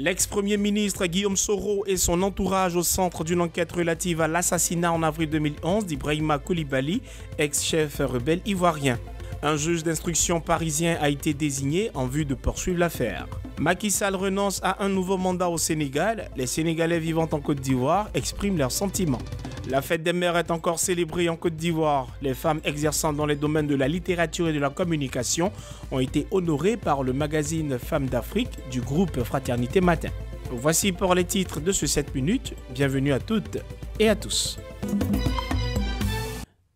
L'ex-premier ministre Guillaume Soro et son entourage au centre d'une enquête relative à l'assassinat en avril 2011 d'Ibrahima Koulibaly, ex-chef rebelle ivoirien. Un juge d'instruction parisien a été désigné en vue de poursuivre l'affaire. Macky Sall renonce à un nouveau mandat au Sénégal. Les Sénégalais vivant en Côte d'Ivoire expriment leurs sentiments. La fête des mères est encore célébrée en Côte d'Ivoire. Les femmes exerçant dans les domaines de la littérature et de la communication ont été honorées par le magazine Femmes d'Afrique du groupe Fraternité Matin. Voici pour les titres de ce 7 minutes. Bienvenue à toutes et à tous.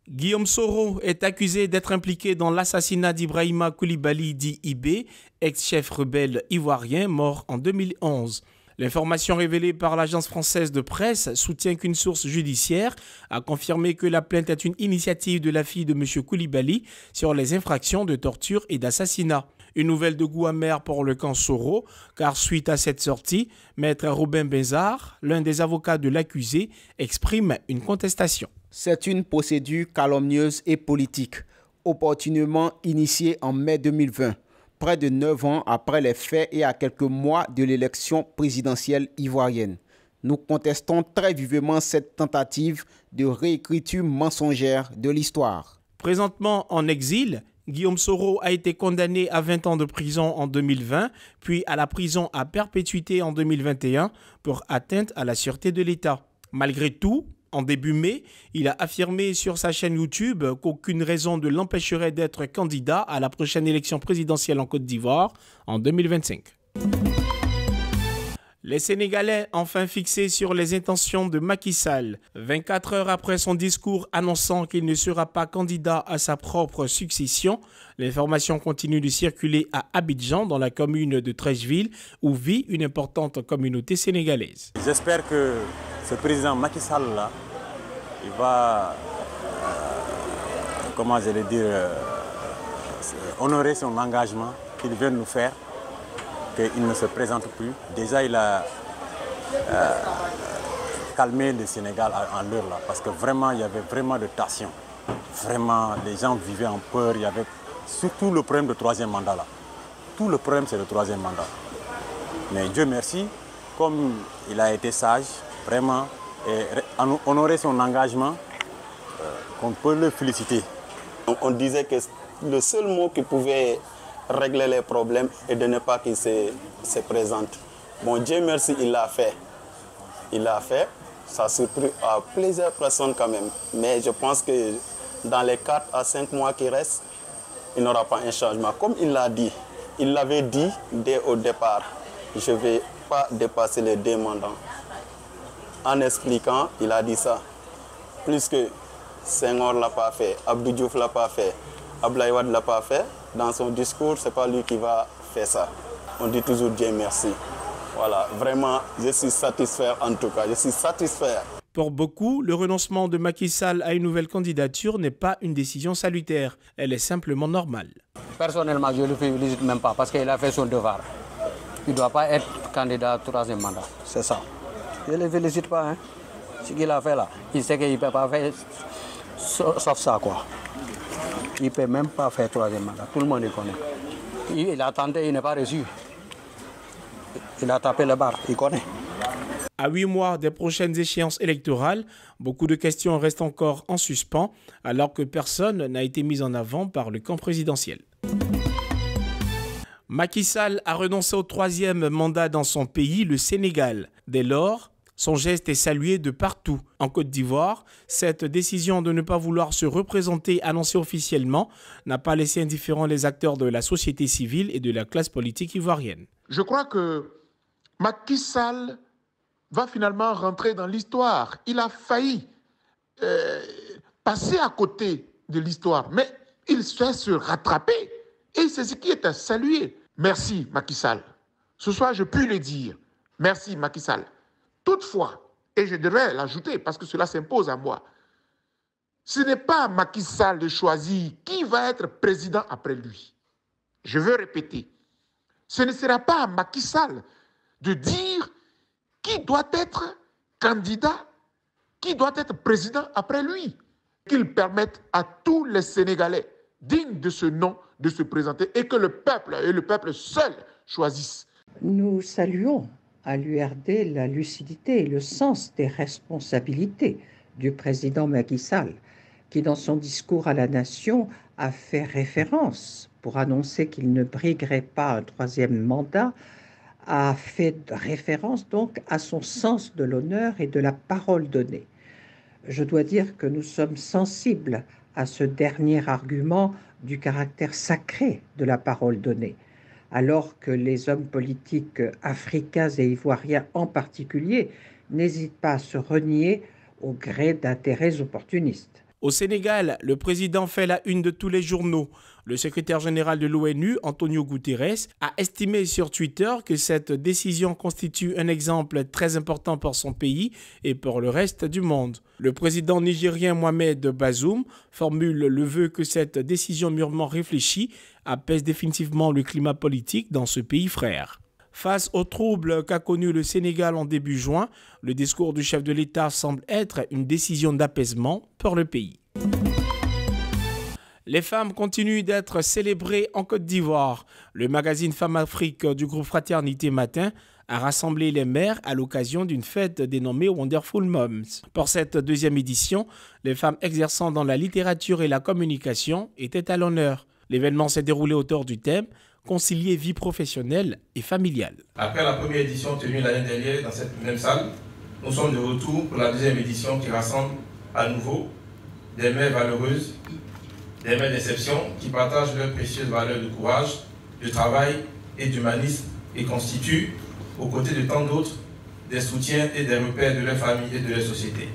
Guillaume Soro est accusé d'être impliqué dans l'assassinat d'Ibrahima Koulibaly dit ex-chef rebelle ivoirien mort en 2011. L'information révélée par l'agence française de presse soutient qu'une source judiciaire a confirmé que la plainte est une initiative de la fille de M. Koulibaly sur les infractions de torture et d'assassinat. Une nouvelle de goût amer pour le camp Soro, car suite à cette sortie, maître Robin Bézard, l'un des avocats de l'accusé, exprime une contestation. C'est une procédure calomnieuse et politique, opportunément initiée en mai 2020, près de neuf ans après les faits et à quelques mois de l'élection présidentielle ivoirienne. Nous contestons très vivement cette tentative de réécriture mensongère de l'histoire. Présentement en exil, Guillaume Soro a été condamné à 20 ans de prison en 2020, puis à la prison à perpétuité en 2021 pour atteinte à la sûreté de l'État. Malgré tout, en début mai, il a affirmé sur sa chaîne YouTube qu'aucune raison ne l'empêcherait d'être candidat à la prochaine élection présidentielle en Côte d'Ivoire en 2025. Les Sénégalais enfin fixés sur les intentions de Macky Sall. 24 heures après son discours annonçant qu'il ne sera pas candidat à sa propre succession, l'information continue de circuler à Abidjan, dans la commune de Trècheville, où vit une importante communauté sénégalaise. J'espère que ce président Macky Sall va, euh, dire, euh, honorer son engagement qu'il vient de nous faire, qu'il ne se présente plus. Déjà, il a euh, calmé le Sénégal en l'heure là, parce que vraiment, il y avait vraiment de tension. Vraiment, les gens vivaient en peur. Il y avait surtout le problème du troisième mandat là. Tout le problème, c'est le troisième mandat. Mais Dieu merci, comme il a été sage, vraiment, et honorer son engagement, euh, on peut le féliciter. On, disait que le seul mot qui pouvait régler les problèmes est de ne pas qu'il se, se, présente. Bon, Dieu merci, il l'a fait. Il l'a fait. Ça a surpris à plusieurs personnes quand même. Mais je pense que dans les 4 à 5 mois qui restent, il n'y aura pas un changement. Comme il l'a dit, il l'avait dit dès au départ, je ne vais pas dépasser les deux mandats en expliquant, il a dit ça. Plus que Senghor ne l'a pas fait, Abdou Diouf ne l'a pas fait, Ablaï ne l'a pas fait, dans son discours, ce n'est pas lui qui va faire ça. On dit toujours Dieu merci. Voilà, vraiment, je suis satisfait en tout cas, je suis satisfait. Pour beaucoup, le renoncement de Macky Sall à une nouvelle candidature n'est pas une décision salutaire, elle est simplement normale. Personnellement, je ne le félicite même pas parce qu'il a fait son devoir. Il ne doit pas être candidat au troisième mandat, c'est ça. Je ne le félicite pas. Hein. Ce qu'il a fait là, il sait qu'il ne peut pas faire sauf ça. quoi. Il ne peut même pas faire troisième mandat. Tout le monde le connaît. Il, a tenté, il n'est pas reçu. Il a tapé le bar, il connaît. À huit mois des prochaines échéances électorales, beaucoup de questions restent encore en suspens, alors que personne n'a été mis en avant par le camp présidentiel. Macky Sall a renoncé au troisième mandat dans son pays, le Sénégal. Dès lors, son geste est salué de partout. En Côte d'Ivoire, cette décision de ne pas vouloir se représenter annoncée officiellement n'a pas laissé indifférents les acteurs de la société civile et de la classe politique ivoirienne. Je crois que Macky Sall va finalement rentrer dans l'histoire. Il a failli euh, passer à côté de l'histoire, mais il sait se rattraper. Et c'est ce qui est à saluer. Merci Macky Sall. Ce soir, je puis le dire. Merci Macky Sall. Toutefois, et je devrais l'ajouter parce que cela s'impose à moi, ce n'est pas Macky Sall de choisir qui va être président après lui. Je veux répéter, ce ne sera pas à Macky Sall de dire qui doit être candidat, qui doit être président après lui. Qu'il permette à tous les Sénégalais dignes de ce nom de se présenter et que le peuple et le peuple seul choisissent. Nous saluons à l'URD la lucidité et le sens des responsabilités du président Macky qui dans son discours à la nation a fait référence pour annoncer qu'il ne briguerait pas un troisième mandat, a fait référence donc à son sens de l'honneur et de la parole donnée. Je dois dire que nous sommes sensibles à ce dernier argument du caractère sacré de la parole donnée, alors que les hommes politiques africains et ivoiriens en particulier n'hésitent pas à se renier au gré d'intérêts opportunistes. Au Sénégal, le président fait la une de tous les journaux. Le secrétaire général de l'ONU, Antonio Guterres, a estimé sur Twitter que cette décision constitue un exemple très important pour son pays et pour le reste du monde. Le président nigérien Mohamed Bazoum formule le vœu que cette décision mûrement réfléchie apaise définitivement le climat politique dans ce pays frère. Face aux troubles qu'a connu le Sénégal en début juin, le discours du chef de l'État semble être une décision d'apaisement pour le pays. Les femmes continuent d'être célébrées en Côte d'Ivoire. Le magazine Femmes Afrique du groupe Fraternité Matin a rassemblé les mères à l'occasion d'une fête dénommée Wonderful Moms. Pour cette deuxième édition, les femmes exerçant dans la littérature et la communication étaient à l'honneur. L'événement s'est déroulé autour du thème concilier vie professionnelle et familiale. Après la première édition tenue l'année dernière dans cette même salle, nous sommes de retour pour la deuxième édition qui rassemble à nouveau des mères valeureuses, des mères d'exception qui partagent leurs précieuses valeurs de courage, de travail et d'humanisme et constituent, aux côtés de tant d'autres, des soutiens et des repères de leur famille et de leur société.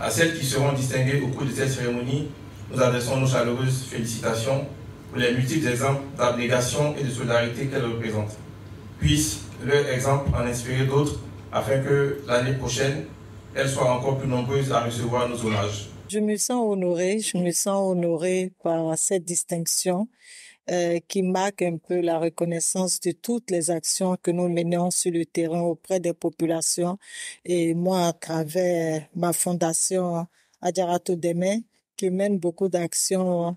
À celles qui seront distinguées au cours de cette cérémonie, nous adressons nos chaleureuses félicitations pour les multiples exemples d'abnégation et de solidarité qu'elles représentent. Puisse leur exemple en inspirer d'autres afin que l'année prochaine, elles soient encore plus nombreuses à recevoir nos hommages. Je me sens honorée, je me sens honorée par cette distinction euh, qui marque un peu la reconnaissance de toutes les actions que nous menons sur le terrain auprès des populations. Et moi, à travers ma fondation Adjarato Deme, qui mène beaucoup d'actions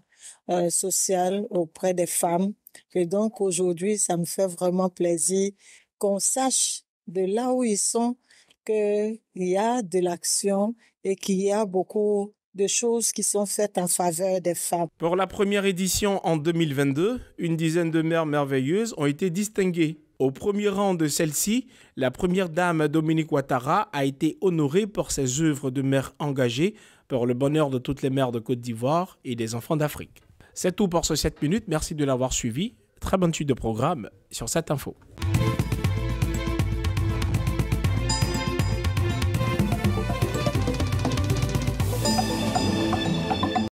euh, sociale auprès des femmes. Et donc aujourd'hui, ça me fait vraiment plaisir qu'on sache de là où ils sont qu'il y a de l'action et qu'il y a beaucoup de choses qui sont faites en faveur des femmes. Pour la première édition en 2022, une dizaine de mères merveilleuses ont été distinguées. Au premier rang de celle-ci, la première dame Dominique Ouattara a été honorée pour ses œuvres de mère engagée pour le bonheur de toutes les mères de Côte d'Ivoire et des enfants d'Afrique. C'est tout pour ce 7 minutes. Merci de l'avoir suivi. Très bonne suite de programme sur cette info.